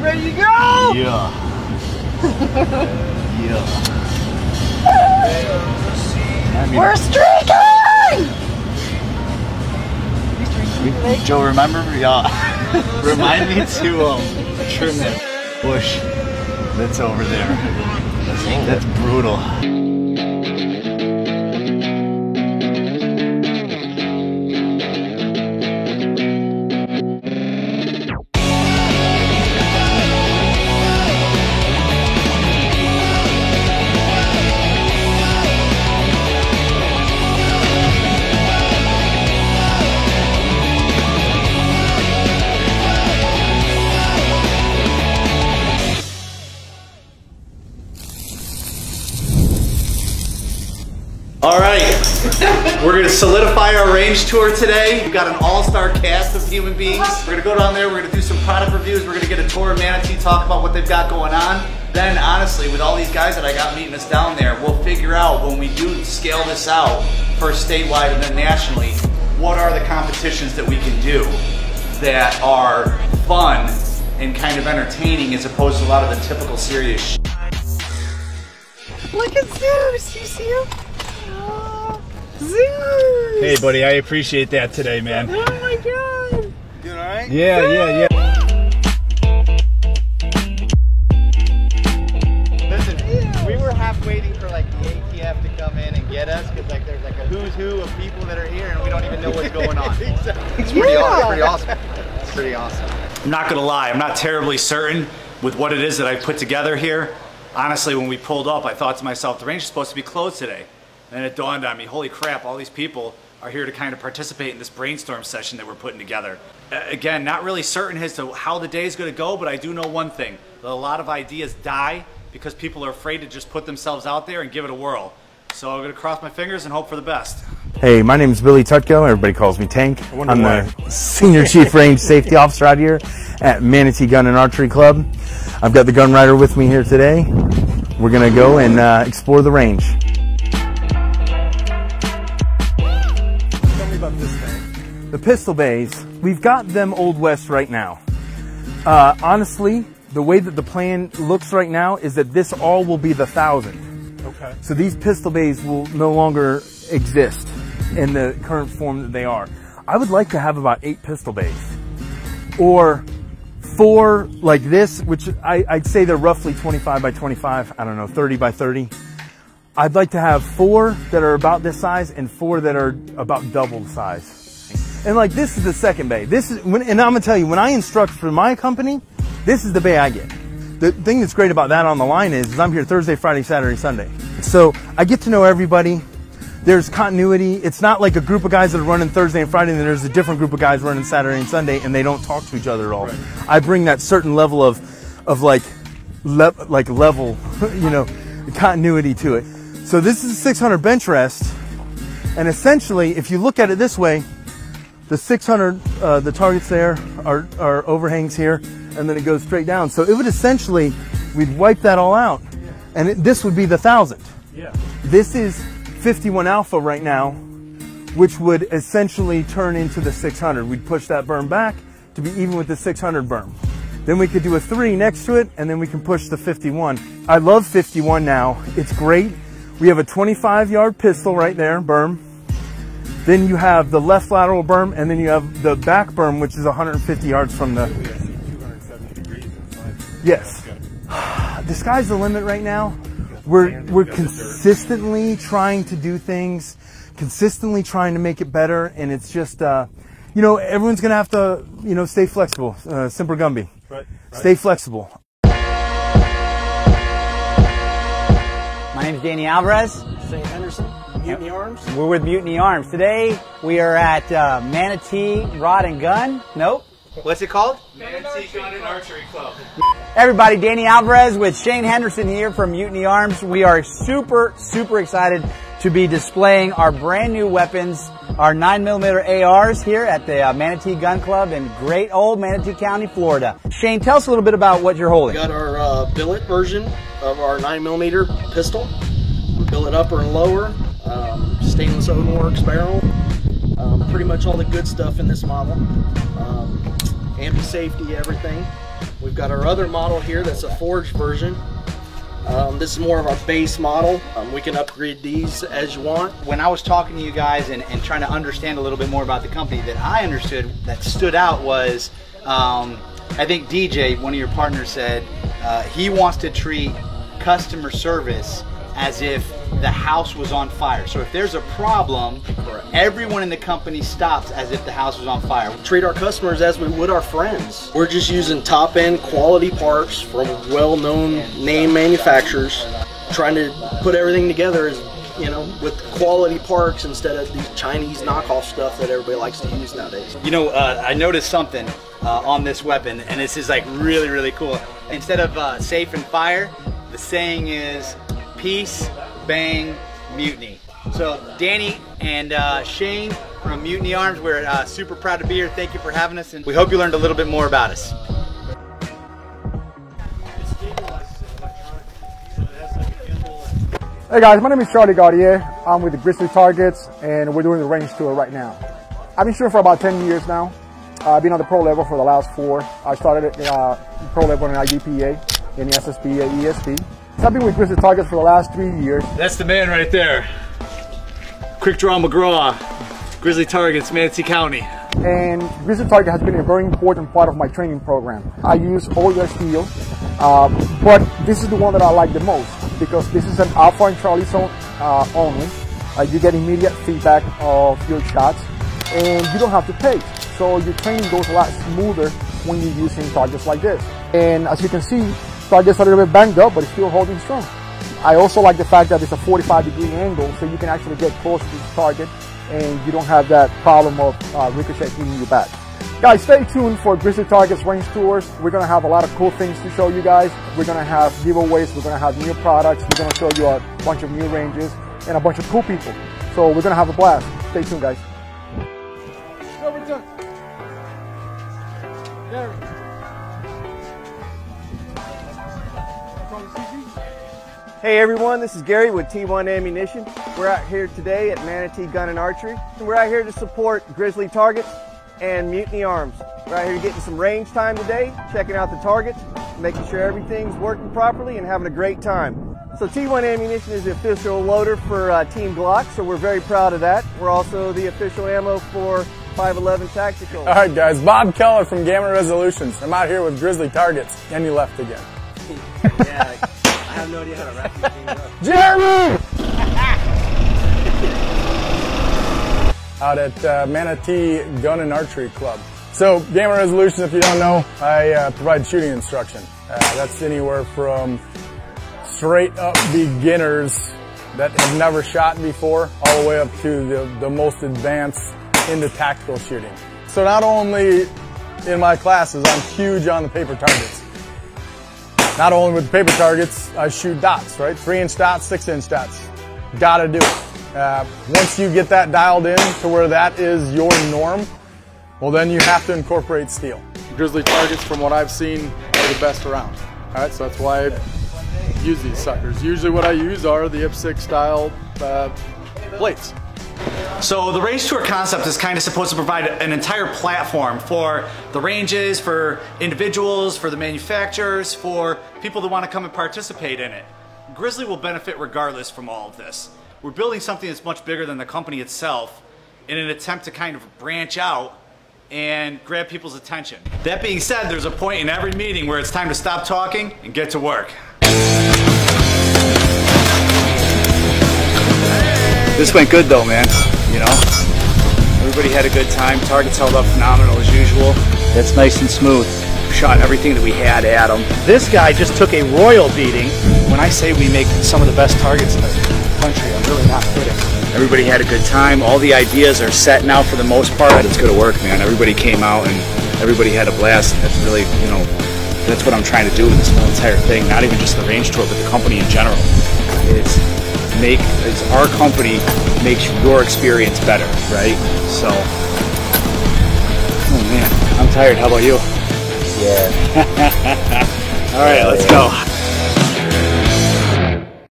ready to go? Yeah. yeah. We're streaking! Joe, remember? Yeah. Remind me to um, trim that bush that's over there. That's, that's brutal. Solidify our range tour today. We've got an all-star cast of human beings. We're gonna go down there, we're gonna do some product reviews, we're gonna get a tour of Manatee, talk about what they've got going on. Then honestly, with all these guys that I got meeting us down there, we'll figure out when we do scale this out first statewide and then nationally, what are the competitions that we can do that are fun and kind of entertaining as opposed to a lot of the typical serious. Look at Zeus! You see him? Zeus! Hey buddy, I appreciate that today, man. Oh my god! You alright? Yeah, yeah, yeah. Listen, we were half waiting for like the ATF to come in and get us because like there's like a who's who of people that are here and we don't even know what's going on. It's pretty, Yeah. awesome. pretty awesome. It's pretty awesome. I'm not gonna lie, I'm not terribly certain with what it is that I put together here. Honestly, when we pulled up, I thought to myself, the range is supposed to be closed today. And it dawned on me, holy crap, all these people are here to kind of participate in this brainstorm session that we're putting together. Again, not really certain as to how the day is gonna go, but I do know one thing. That a lot of ideas die because people are afraid to just put themselves out there and give it a whirl. So I'm gonna cross my fingers and hope for the best. Hey, my name is Billy Tutko. Everybody calls me Tank. I'm the Senior Chief Range Safety Officer out here at Manatee Gun and Archery Club. I've got the gun rider with me here today. We're going to go and uh, explore the range. The pistol bays, we've got them Old West right now. Uh, honestly, the way that the plan looks right now is that this all will be the thousand. Okay. So these pistol bays will no longer exist in the current form that they are. I would like to have about eight pistol bays. Or four like this, which I, I'd say they're roughly 25 by 25, I don't know, 30 by 30. I'd like to have four that are about this size and four that are about double the size. And like this is the second bay. This is when, and I'm gonna tell you, when I instruct for my company, this is the bay I get. The thing that's great about that on the line is, is I'm here Thursday, Friday, Saturday, Sunday. So I get to know everybody. There's continuity. It's not like a group of guys that are running Thursday and Friday, and then there's a different group of guys running Saturday and Sunday, and they don't talk to each other at all. I bring that certain level of, of like, le- like level, you know, continuity to it. So this is a 600 bench rest, and essentially, if you look at it this way, the 600, uh, the targets there are, are overhangs here, and then it goes straight down. So it would essentially, we'd wipe that all out, and it, this would be the thousand. Yeah. This is 51 alpha right now, which would essentially turn into the 600. We'd push that berm back to be even with the 600 berm. Then we could do a three next to it, and then we can push the 51. I love 51 now. It's great. We have a 25 yard pistol right there, berm. Then you have the left lateral berm, and then you have the back berm, which is 150 yards from the. We have 270 degrees. It's fine. Yes. The sky's the limit right now. We're we're consistently trying to do things, consistently trying to make it better, and it's just, uh, you know, everyone's gonna have to, you know, stay flexible. Uh, Semper Gumby, Right. stay flexible. My name is Danny Alvarez. St. Henderson, Mutiny Arms. We're with Mutiny Arms. Today we are at uh, Manatee Rod and Gun. Nope. What's it called? Manatee Gun and Archery Club. Everybody, Danny Alvarez with Shane Henderson here from Mutiny Arms. We are super, super excited to be displaying our brand new weapons, our 9mm ARs here at the uh, Manatee Gun Club in great old Manatee County, Florida. Shane, tell us a little bit about what you're holding. Got our uh, billet version of our 9mm pistol. We Billet upper and lower, um, stainless Odin Works barrel. Um, pretty much all the good stuff in this model. Um, ambi safety, everything. We We've got our other model here that's a forged version. Um, this is more of our base model. Um, we can upgrade these as you want. When I was talking to you guys and, and trying to understand a little bit more about the company, that I understood that stood out was um, I think DJ, one of your partners, said uh, he wants to treat customer service as if the house was on fire. So if there's a problem, everyone in the company stops as if the house was on fire. Treat our customers as we would our friends. We're just using top end quality parts from well known name manufacturers, trying to put everything together as you know, with quality parts instead of these Chinese knockoff stuff that everybody likes to use nowadays. You know, uh, I noticed something uh, on this weapon, and this is like really, really cool. Instead of uh, safe and fire, the saying is peace, bang, mutiny. So Danny and uh, Shane from Mutiny Arms, we're uh, super proud to be here. Thank you for having us, and we hope you learned a little bit more about us. Hey guys, my name is Charlie Gaudier. I'm with the Grizzly Targets and we're doing the range tour right now. I've been shooting for about 10 years now. Uh, I've been on the pro level for the last four. I started at uh, pro level in IDPA, in the SSP, ESP. I've been with Grizzly Targets for the last three years. That's the man right there. Quick Draw McGraw, Grizzly Targets, Manatee County. And Grizzly Target has been a very important part of my training program. I use older steel, uh, but this is the one that I like the most because this is an alpha and Charlie zone uh, only. Uh, you get immediate feedback of your shots and you don't have to pace. So your training goes a lot smoother when you're using targets like this. And as you can see, targets are a little bit banged up, but it's still holding strong. I also like the fact that it's a 45 degree angle, so you can actually get close to the target and you don't have that problem of uh, ricochet hitting you back. Guys, stay tuned for Grizzly Targets range tours. We're to have a lot of cool things to show you guys. We're to have giveaways. We're to have new products. We're to show you a bunch of new ranges and a bunch of cool people. So we're to have a blast. Stay tuned, guys. Hey everyone, this is Gary with T1 Ammunition. We're out here today at Manatee Gun and Archery. and We're out here to support Grizzly Targets and Mutiny Arms. We're out here getting some range time today, checking out the targets, making sure everything's working properly and having a great time. So T1 Ammunition is the official loader for uh, Team Glock, so we're very proud of that. We're also the official ammo for 511 Tactical. All right, guys. Bob Keller from Gamma Resolutions. I'm out here with Grizzly Targets, and you left again. yeah, I have no idea how to wrap these things up. Jeremy! out at uh, Manatee Gun and Archery Club. So, Gamma Resolutions, if you don't know, I uh, provide shooting instruction. Uh, that's anywhere from straight up beginners that have never shot before, all the way up to the, the most advanced into tactical shooting. So not only in my classes, I'm huge on the paper targets. Not only with paper targets, I shoot dots, right? Three inch dots, six inch dots. Gotta do it. Uh, once you get that dialed in to where that is your norm, well then you have to incorporate steel. Grizzly targets, from what I've seen, are the best around. All right, so that's why I use these suckers. Usually what I use are the IPSC style uh, plates. So the range tour concept is kind of supposed to provide an entire platform for the ranges, for individuals, for the manufacturers, for people that want to come and participate in it. Grizzly will benefit regardless from all of this. We're building something that's much bigger than the company itself in an attempt to kind of branch out and grab people's attention. That being said, there's a point in every meeting where it's time to stop talking and get to work. This went good though, man. You know, everybody had a good time. Targets held up phenomenal as usual. That's nice and smooth. Shot everything that we had at him. This guy just took a royal beating. When I say we make some of the best targets in the country, I'm really not kidding. Everybody had a good time. All the ideas are set now for the most part. It's going to work, man. Everybody came out and everybody had a blast. That's really, you know, that's what I'm trying to do with this whole entire thing. Not even just the range tour, but the company in general. It's make it's our company makes your experience better, right? So, oh man, I'm tired. How about you? Yeah. All right, let's go.